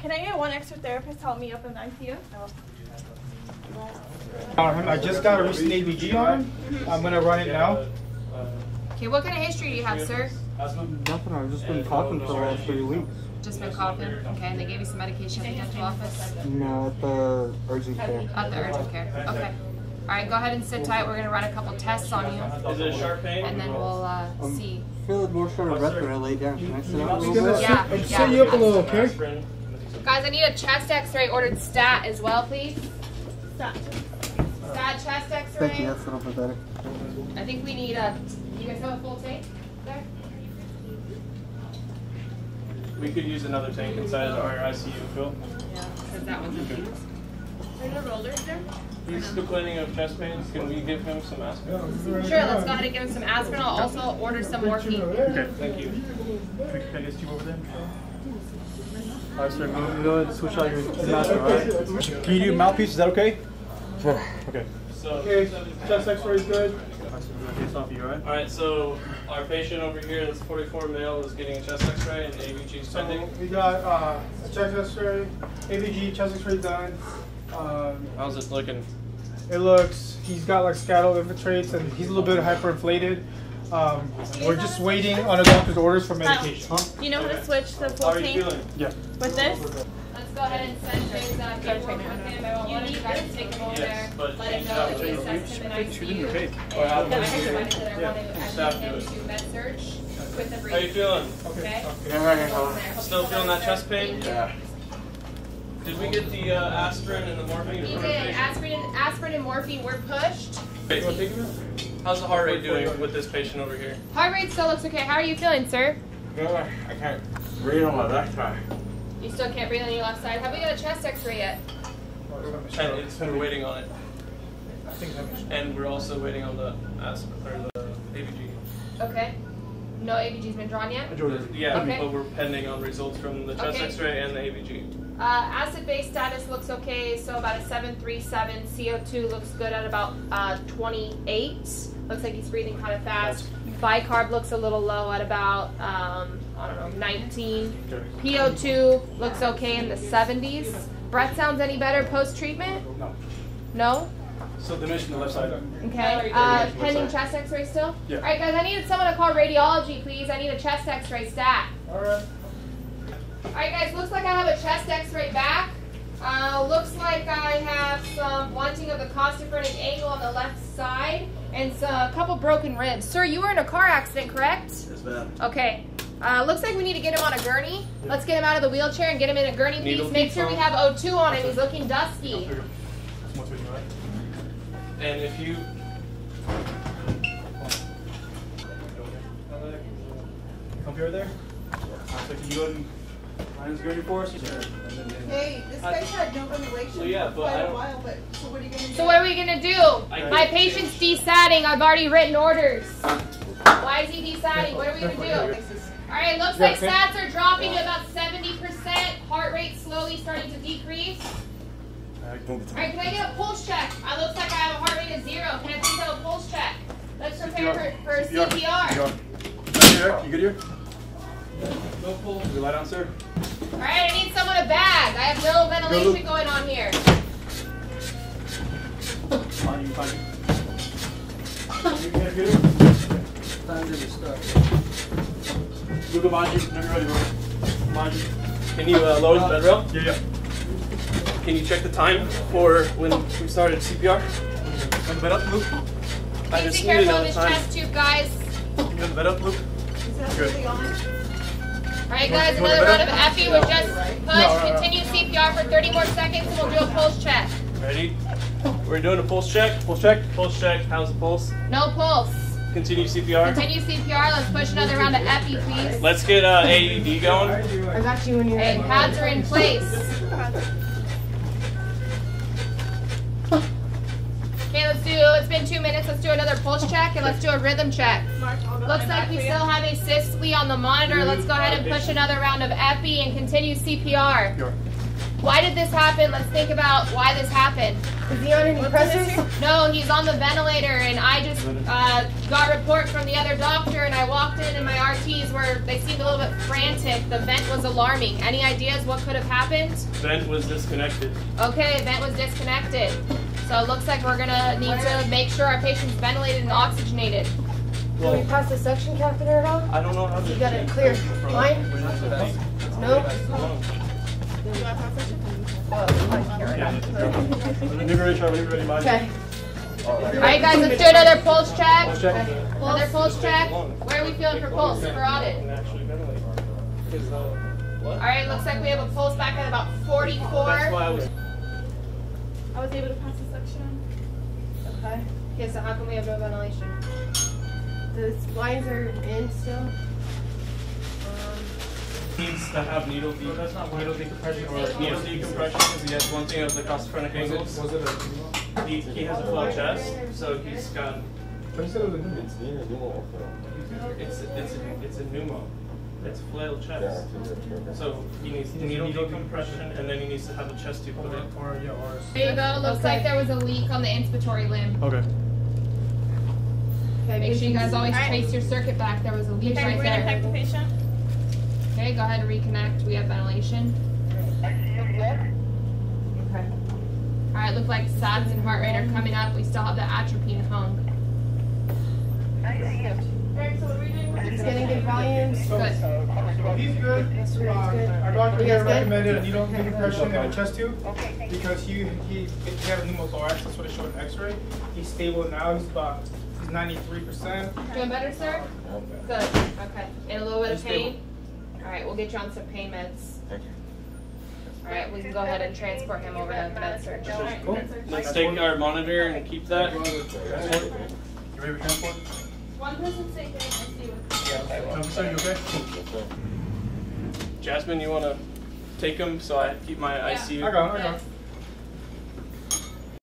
Can I get one extra therapist to help me up in the ICU? Um, I just got a recent ABG on him. I'm gonna run it now. Okay, what kind of history do you have, sir? Nothing. I've just been coughing for the last three weeks. Just been coughing. Okay, and they gave you some medication at the dental office? No, at the urgent care. At the urgent care. Okay. All right, go ahead and sit tight. We're gonna run a couple tests on you, Is it a sharp pain? and then we'll uh, see. I feel more short of breath when I lay down. Can I sit down a I'm little gonna bit? sit, Yeah, I'm yeah. set you up a little, okay? Aspirin. Guys, I need a chest X-ray ordered stat as well, please. Stop. Stat chest Thank you. X-ray. That's a little bit better. I think we need a. You guys have a full tank there? We could use another tank inside our ICU, Phil. Yeah, because that one's empty. Are there rollers there? He's complaining of chest pains. Can we give him some aspirin? Sure, let's go ahead and give him some aspirin. I'll also order some morphine. Okay, thank you. Can I get you over there? Alright, sir, go, go ahead and switch out your mask, alright? Can you do mouthpiece? Is that okay? Sure. Okay. So, Okay, chest x-ray is good. Alright, so we're gonna off you, alright? all right. So our patient over here, this 44 male, is getting a chest X-ray and ABG is So we got uh, a chest x-ray, ABG, chest x-ray done. Um, How's it looking? it looks, he's got like scattal infiltrates and he's a little bit hyperinflated. Um, we're just waiting on the doctor's orders for medication. Do you know how to switch the How full are you tank feeling? Yeah. with this? Let's go ahead and send his uh, paperwork with him. I want one of you guys to take him over Yes, there, let him know that we assessed him in ICU. okay. Or how And I much- decided that I Yeah, to admit him do it. to med surg with a How you feeling? Okay? Yeah, Still feeling that chest pain? Yeah. Did we get the uh, aspirin and the morphine? He did. Aspirin and, aspirin and morphine were pushed. Hey, How's the heart rate doing with this patient over here? Heart rate still looks okay. How are you feeling, sir? I can't breathe on my left side. You still can't breathe on your left side. Have we got a chest X-ray yet? And it's, we're waiting on it. I think I'm And we're also waiting on the aspirin or the ABG. Okay. No ABG's been drawn yet. Yeah, Okay. but we're pending on results from the chest Okay. X-ray and the ABG. Uh, acid base status looks okay, so about a 737. CO2 looks good at about uh, 28. Looks like he's breathing kind of fast. Bicarb looks a little low at about, um, I don't know, 19. PO2 looks okay in the 70s. Breath sounds any better post treatment? No. No? So diminishing the left side. Okay. Uh, pending chest x ray still? Yeah. Alright, guys, I need someone to call radiology, please. I need a chest x ray stat. Alright. Alright guys, looks like I have a chest x-ray back. Uh, looks like I have some blunting of the costophrenic angle on the left side and so, a couple broken ribs. Sir, you were in a car accident, correct? Yes, ma'am. Okay. Uh, looks like we need to get him on a gurney. Let's get him out of the wheelchair and get him in a gurney, please. Make sure we have O2 on him. He's looking dusty. Small switch, alright? And if you Come here there. Alright, so can you go ahead and line this gurney for us? Hey, this guy's had no ventilation Well, yeah, for quite a while, but, so what are you gonna do? So what are we gonna do? I My can't patient's desatting. I've already written orders. Why is he desatting? What are we gonna do? All right, looks like stats are dropping to about 70%. Heart rate slowly starting to decrease. Alright, can I get a pulse check? Uh, looks like I have a heart rate of zero. Can I please have a pulse check? Let's prepare for, for CPR. CPR. You good here? no pull. You lie down, sir. All right, I need someone a bag. I have no ventilation going on here. Fine, you fine. You good here? Time to start. We'll go behind you whenever you're ready, bro. Behind. Can you uh, lower the bed rail? Yeah, yeah. Can you check the time for when we started CPR? On the bed up, Luke. I Please just be need to careful know of the this time. chest tube, guys. You on the bed up, Luke? Is Good. on? All right, guys, another a round of better? epi was just pushed. Continue CPR for 30 more seconds, and we'll do a pulse check. Ready? We're doing a pulse check. Pulse check. Pulse check. How's the pulse? No pulse. Continue CPR. Continue CPR. Let's push another round of epi, please. Let's get uh, AED going. I got you when you're Okay, pads are in place. Been two minutes. Let's do another pulse check and let's do a rhythm check. Looks like we still have asystole on the monitor. Let's go ahead and push another round of epi and continue CPR. CPR. Why did this happen? Let's think about why this happened. Is he on any pressors? No, he's on the ventilator, and I just uh, got reports from the other doctor, and I walked in, and my RTs were they seemed a little bit frantic. The vent was alarming. Any ideas what could have happened? Vent was disconnected. Okay, vent was disconnected. So it looks like we're gonna need to make sure our patient's ventilated and oxygenated. Can we pass the suction catheter at all? I don't know how to. You got a clear line? No? Whenever you're ready, ready, mind. Okay. All right, guys, let's do another pulse check. Pulse check. Another pulse check. Where are we feeling for pulse for audit? And actually ventilate. Because, what? All right, looks like we have a pulse back at about 44. That's why I was. Able to pass the suction. Okay. Okay, so how come we have no ventilation? The lines are in still. Needs to have needle de- That's not needle decompression or needle decompression because he has one thing of the costophrenic angles. Was it a? He, he has a full chest, so he's got But he said a new. it's it's a, it's a pneumo. It's flail chest. So he needs needle decompression and then he needs to have a chest tube put in. Or yeah, or. There you go. Looks like there was a leak on the inspiratory limb. Okay. Okay, Make sure you guys always All right. trace your circuit back. There was a leak Okay, right we're gonna there. the patient. Okay, go ahead and reconnect. We have ventilation. Okay. All right, look like SATs and heart rate are coming up. We still have the atropine hung. Alright, so what are we doing with It's getting good volumes. Good. So he's good. Yes, sir, he's good. Our doctor You here guys good? recommended a needle decompression and a chest tube because he he he had a pneumothorax. That's what it showed in X-ray. He's stable now. He's about he's 93 percent. Doing better, sir? Good. Okay. In a little bit of pain? All right, we'll get you on some pain meds. Thank you. All right, we can go ahead and transport him over to med surg. Cool. Let's take our monitor and keep that. You ready for transport? One person stay here and see what. Um, sir, you okay? Jasmine, you want to take him so I keep my ICU? I got it. I got it.